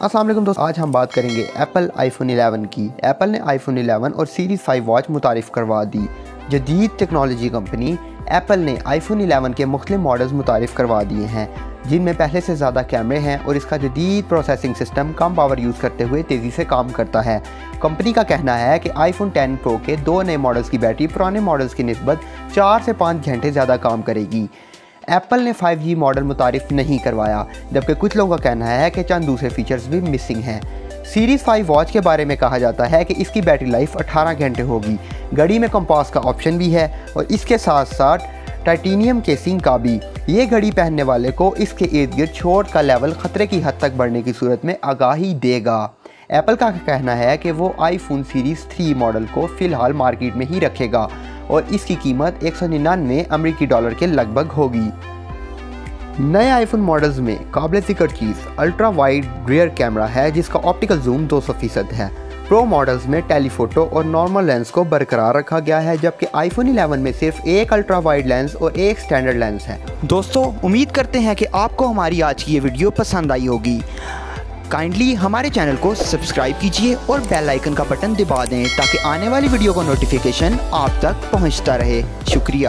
السلام علیکم دوست آج ہم بات کریں گے ایپل آئی فون 11 کی۔ ایپل نے آئی فون 11 اور سیریز 5 واچ متعارف کروا دی۔ جدید ٹیکنالوجی کمپنی ایپل نے آئی فون 11 کے مختلف ماڈلز متعارف کروا دیے ہیں۔ جن میں پہلے سے زیادہ کیمرے ہیں اور اس کا جدید پروسیسنگ سسٹم کم پاور یوز کرتے ہوئے تیزی سے کام کرتا ہے۔ کمپنی کا کہنا ہے کہ آئی فون 10 پرو کے دو نئے ماڈلز کی بیٹری پرانے ماڈلز کی نسبت چار سے پانچ گھنٹے زیادہ کام کرے گی۔ ایپل نے 5G ماڈل متعارف نہیں کروایا، جبکہ کچھ لوگوں کا کہنا ہے کہ چند دوسرے فیچرز بھی مسنگ ہیں۔ سیریز 5 واچ کے بارے میں کہا جاتا ہے کہ اس کی بیٹری لائف 18 گھنٹے ہوگی۔ گھڑی میں کمپاس کا آپشن بھی ہے اور اس کے ساتھ ساتھ ٹائٹینیم کیسنگ کا بھی۔ یہ گھڑی پہننے والے کو اس کے ارد گرد چھوٹ کا لیول خطرے کی حد تک بڑھنے کی صورت میں آگاہی دے گا۔ ایپل کا کہنا ہے کہ وہ آئی فون سیریز 3 ماڈل کو فی الحال مارکیٹ میں ہی رکھے گا۔ اور اس کی قیمت 199 امریکی ڈالر کے لگ بھگ ہوگی۔ نئے آئی فون ماڈلز میں قابل ذکر چیز الٹرا وائڈ ریئر کیمرہ ہے، جس کا آپٹیکل زوم دو سو فیصد ہے۔ پرو ماڈلز میں ٹیلی فوٹو اور نارمل لینس کو برقرار رکھا گیا ہے، جبکہ آئی فون 11 میں صرف ایک الٹرا وائڈ لینس اور ایک سٹینڈرڈ لینس ہے دوستو، امید کرتے ہیں کہ آپ کو ہماری آج کی یہ ویڈیو پسند آئی ہوگی۔ کائنڈلی ہمارے چینل کو سبسکرائب کیجیے اور بیل آئیکن کا بٹن دبا دیں تاکہ آنے والی ویڈیو کا نوٹیفیکیشن آپ تک پہنچتا رہے۔ شکریہ۔